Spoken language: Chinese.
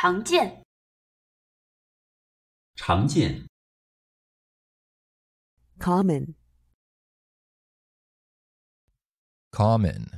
常见。常见。Common。Common。